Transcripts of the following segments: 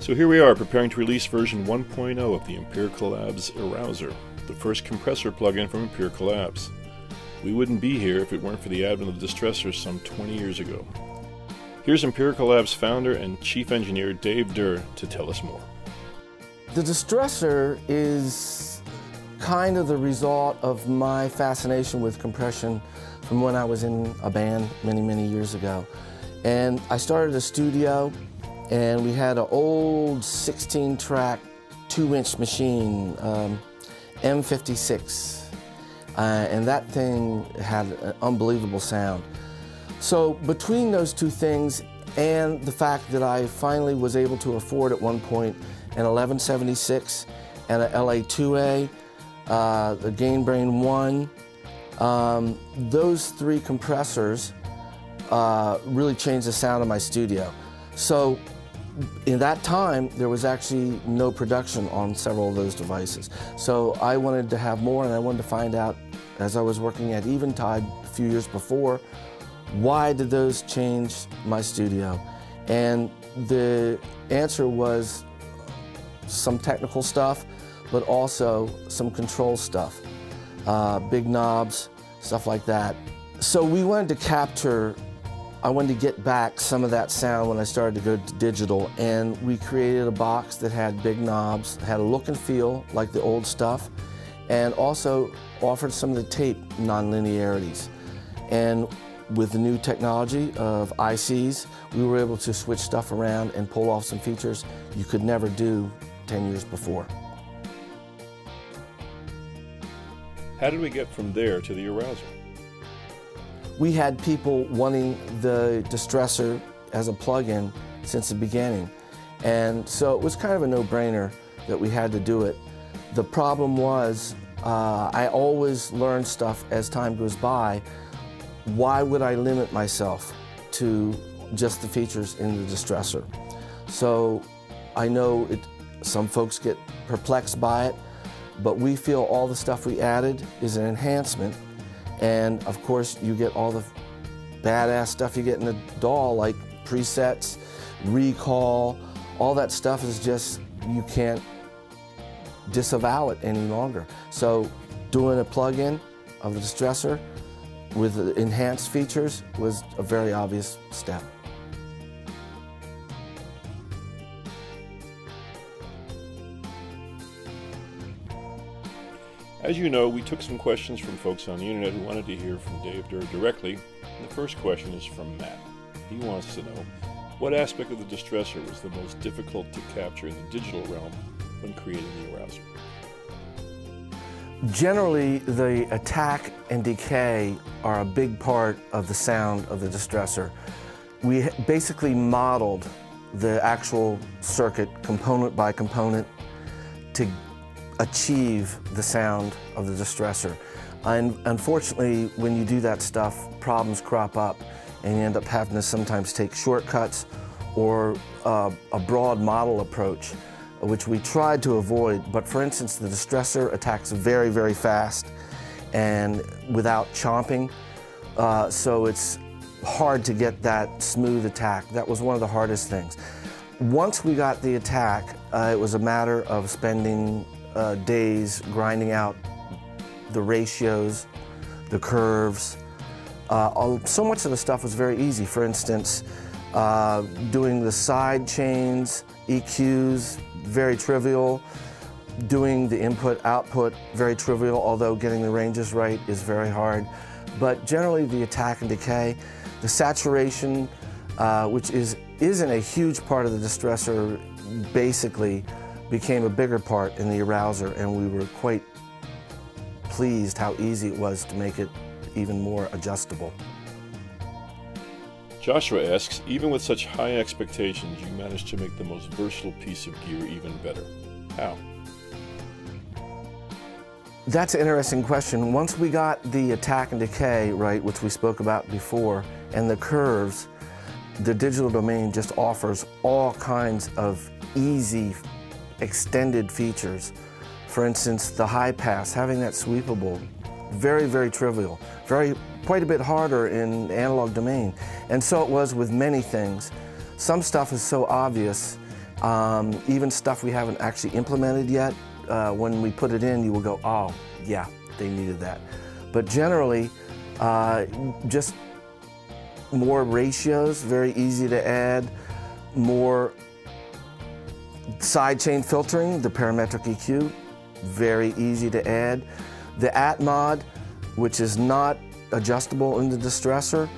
So here we are preparing to release version 1.0 of the Empirical Labs Arousor, the first compressor plugin from Empirical Labs. We wouldn't be here if it weren't for the advent of the Distressor some 20 years ago. Here's Empirical Labs founder and chief engineer Dave Derr to tell us more. The Distressor is kind of the result of my fascination with compression from when I was in a band many, many years ago. And I started a studio and we had an old 16 track, two inch machine, um, M56. Uh, and that thing had an unbelievable sound. So between those two things and the fact that I finally was able to afford at one point an 1176 and a LA2A, uh, the Gainbrain 1, um, those three compressors uh, really changed the sound of my studio. So in that time, there was actually no production on several of those devices. So I wanted to have more and I wanted to find out, as I was working at Eventide a few years before, why did those change my studio? And the answer was some technical stuff, but also some control stuff. Uh, big knobs, stuff like that. So we wanted to capture I wanted to get back some of that sound when I started to go to digital and we created a box that had big knobs, had a look and feel like the old stuff and also offered some of the tape nonlinearities. And with the new technology of ICs, we were able to switch stuff around and pull off some features you could never do 10 years before. How did we get from there to the Arousor? We had people wanting the distressor as a plug-in since the beginning. And so it was kind of a no-brainer that we had to do it. The problem was uh, I always learn stuff as time goes by. Why would I limit myself to just the features in the distressor? So I know it, some folks get perplexed by it, but we feel all the stuff we added is an enhancement and of course, you get all the badass stuff you get in the DAW, like presets, recall, all that stuff is just, you can't disavow it any longer. So doing a plug-in of the distressor with enhanced features was a very obvious step. As you know, we took some questions from folks on the internet who wanted to hear from Dave Derr directly. And the first question is from Matt. He wants to know what aspect of the distressor was the most difficult to capture in the digital realm when creating the Arousor? Generally, the attack and decay are a big part of the sound of the distressor. We basically modeled the actual circuit component by component to achieve the sound of the distressor. And unfortunately, when you do that stuff, problems crop up and you end up having to sometimes take shortcuts or uh, a broad model approach, which we tried to avoid. But for instance, the distressor attacks very, very fast and without chomping. Uh, so it's hard to get that smooth attack. That was one of the hardest things. Once we got the attack, uh, it was a matter of spending uh, days grinding out the ratios, the curves. Uh, so much of the stuff was very easy. For instance, uh, doing the side chains, EQs, very trivial. Doing the input output, very trivial, although getting the ranges right is very hard. But generally the attack and decay, the saturation, uh, which is, isn't a huge part of the distressor, basically became a bigger part in the Arousor and we were quite pleased how easy it was to make it even more adjustable. Joshua asks, even with such high expectations, you managed to make the most versatile piece of gear even better. How? That's an interesting question. Once we got the attack and decay right, which we spoke about before, and the curves, the digital domain just offers all kinds of easy extended features. For instance, the high pass, having that sweepable, very, very trivial, very, quite a bit harder in analog domain. And so it was with many things. Some stuff is so obvious Um, even stuff we haven't actually implemented yet, uh, when we put it in, you will go, oh, yeah, they needed that. But generally, uh, just more ratios, very easy to add, more sidechain filtering, the parametric EQ, very easy to add. The Atmod, which is not adjustable in the distressor,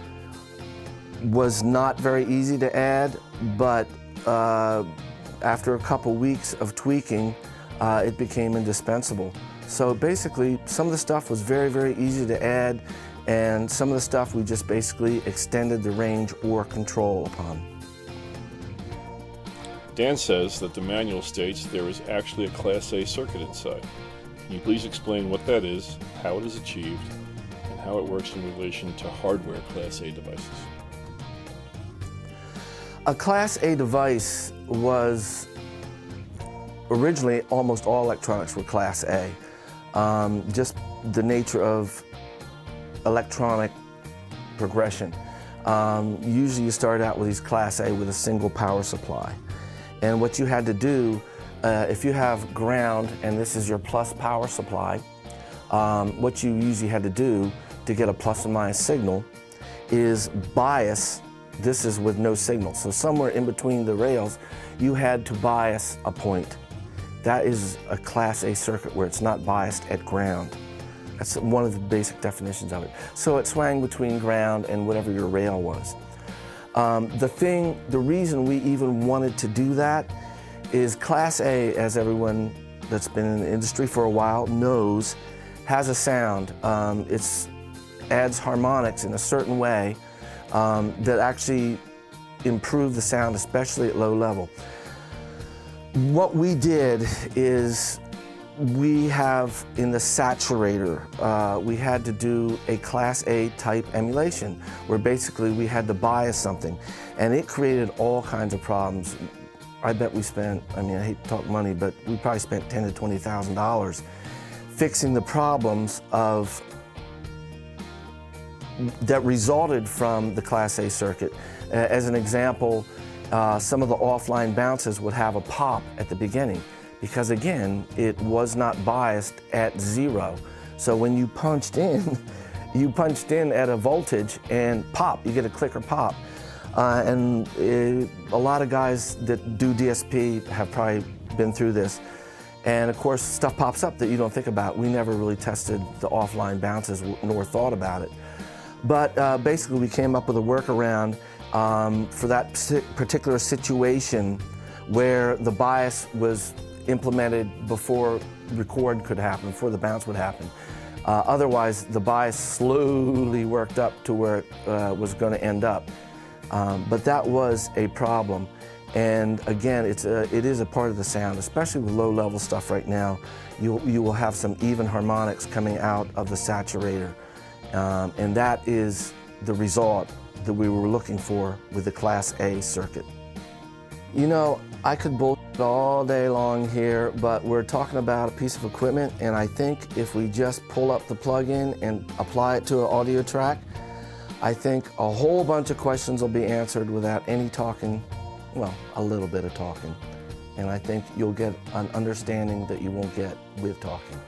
was not very easy to add, but uh, after a couple weeks of tweaking, uh, it became indispensable. So basically, some of the stuff was very, very easy to add, and some of the stuff we just basically extended the range or control upon. Dan says that the manual states there is actually a Class A circuit inside. Can you please explain what that is, how it is achieved, and how it works in relation to hardware Class A devices? A Class A device was originally almost all electronics were Class A. Um, just the nature of electronic progression. Um, usually you start out with these Class A with a single power supply. And what you had to do, uh, if you have ground and this is your plus power supply, um, what you usually had to do to get a plus and minus signal is bias, this is with no signal. So somewhere in between the rails, you had to bias a point. That is a Class A circuit where it's not biased at ground. That's one of the basic definitions of it. So it swung between ground and whatever your rail was. Um, the thing, the reason we even wanted to do that is Class A, as everyone that's been in the industry for a while knows, has a sound. Um, it adds harmonics in a certain way um, that actually improve the sound, especially at low level. What we did is we have in the saturator, uh, we had to do a class A type emulation where basically we had to bias something and it created all kinds of problems. I bet we spent, I mean, I hate to talk money, but we probably spent ten to $20,000 fixing the problems of that resulted from the Class A circuit. As an example, uh, some of the offline bounces would have a pop at the beginning because again, it was not biased at zero. So when you punched in, you punched in at a voltage and pop, you get a clicker pop. Uh, and it, a lot of guys that do DSP have probably been through this. And of course, stuff pops up that you don't think about. We never really tested the offline bounces nor thought about it. But uh, basically, we came up with a workaround um, for that particular situation where the bias was implemented before record could happen, before the bounce would happen. Uh, otherwise, the bias slowly worked up to where it uh, was going to end up. Um, but that was a problem. And again, it's a, it is a part of the sound, especially with low level stuff right now. You, you will have some even harmonics coming out of the saturator. Um, and that is the result that we were looking for with the Class A circuit. You know, I could bullshit all day long here, but we're talking about a piece of equipment, and I think if we just pull up the plug-in and apply it to an audio track, I think a whole bunch of questions will be answered without any talking, well, a little bit of talking. And I think you'll get an understanding that you won't get with talking.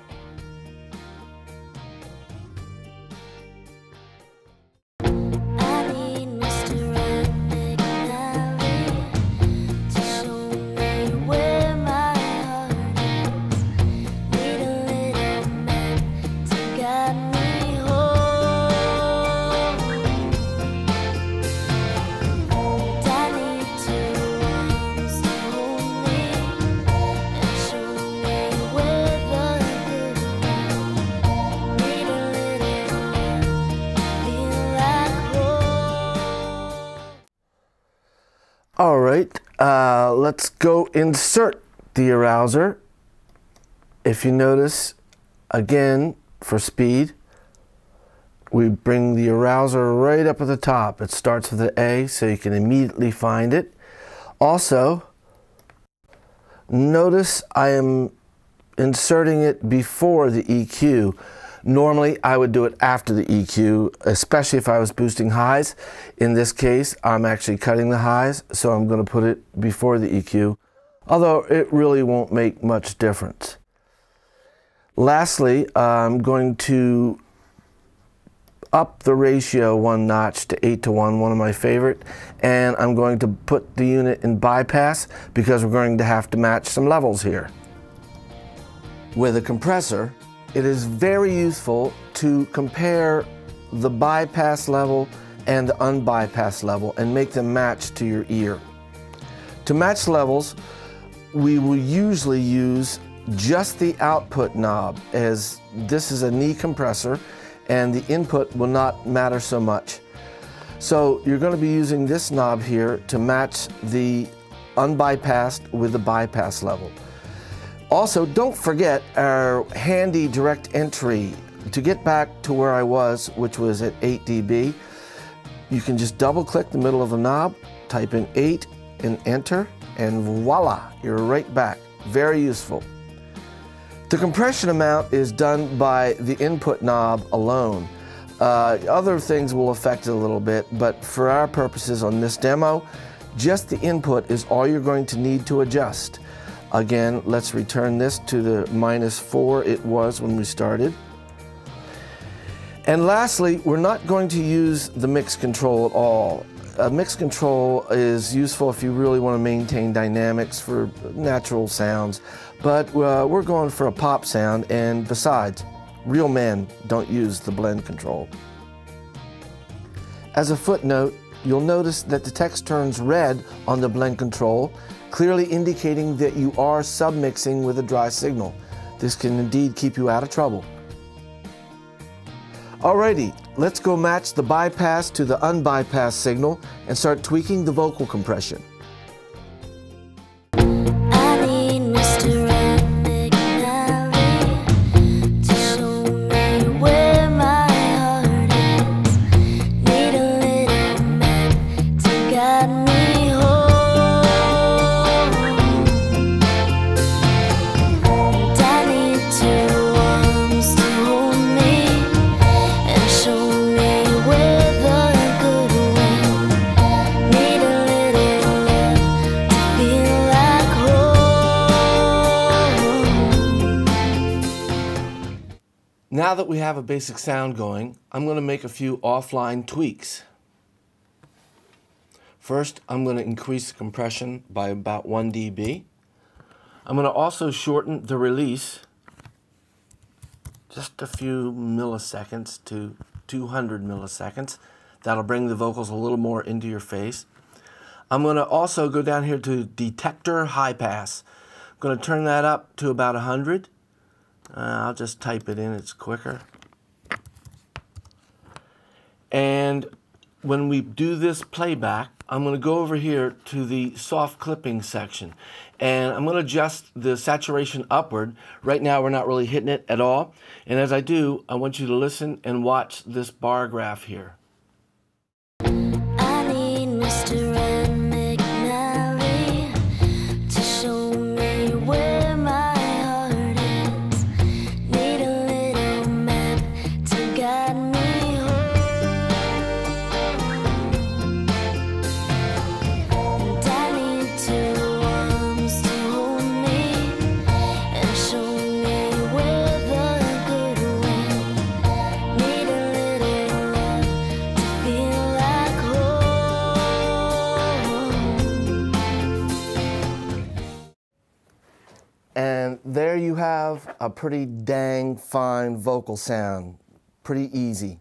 Right, uh, let's go insert the Arousor. If you notice, again, for speed, we bring the Arousor right up at the top. It starts with an A, so you can immediately find it. Also, notice I am inserting it before the EQ. Normally, I would do it after the EQ, especially if I was boosting highs. In this case, I'm actually cutting the highs, so I'm going to put it before the EQ. although it really won't make much difference. Lastly, I'm going to up the ratio one notch to 8 to 1, one of my favorite, and I'm going to put the unit in bypass because we're going to have to match some levels here. With a compressor, it is very useful to compare the bypass level and the unbypass level and make them match to your ear. To match levels, we will usually use just the output knob as this is a knee compressor and the input will not matter so much. So you're going to be using this knob here to match the unbypassed with the bypass level. Also, don't forget our handy direct entry. To get back to where I was, which was at 8 dB, you can just double click the middle of the knob, type in 8 and enter, and voila, you're right back. Very useful. The compression amount is done by the input knob alone. Uh, other things will affect it a little bit, but for our purposes on this demo, just the input is all you're going to need to adjust. Again, let's return this to the minus four it was when we started. And lastly, we're not going to use the mix control at all. A mix control is useful if you really want to maintain dynamics for natural sounds, but uh, we're going for a pop sound, and besides, real men don't use the blend control. As a footnote, you'll notice that the text turns red on the blend control, clearly indicating that you are submixing with a dry signal. This can indeed keep you out of trouble. Alrighty, let's go match the bypass to the unbypassed signal and start tweaking the vocal compression. Now that we have a basic sound going, I'm going to make a few offline tweaks. First, I'm going to increase the compression by about 1 dB. I'm going to also shorten the release just a few milliseconds to 200 milliseconds. That'll bring the vocals a little more into your face. I'm going to also go down here to detector high pass. I'm going to turn that up to about 100. Uh, I'll just type it in, it's quicker. And when we do this playback, I'm going to go over here to the soft clipping section and I'm going to adjust the saturation upward. Right now we're not really hitting it at all. And as I do, I want you to listen and watch this bar graph here. And there you have a pretty dang fine vocal sound. Pretty easy.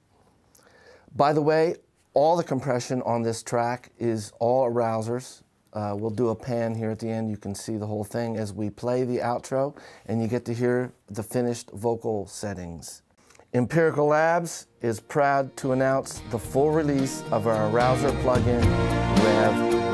By the way, all the compression on this track is all Arousors. Uh, we'll do a pan here at the end. You can see the whole thing as we play the outro and you get to hear the finished vocal settings. Empirical Labs is proud to announce the full release of our Arousor plugin, Rev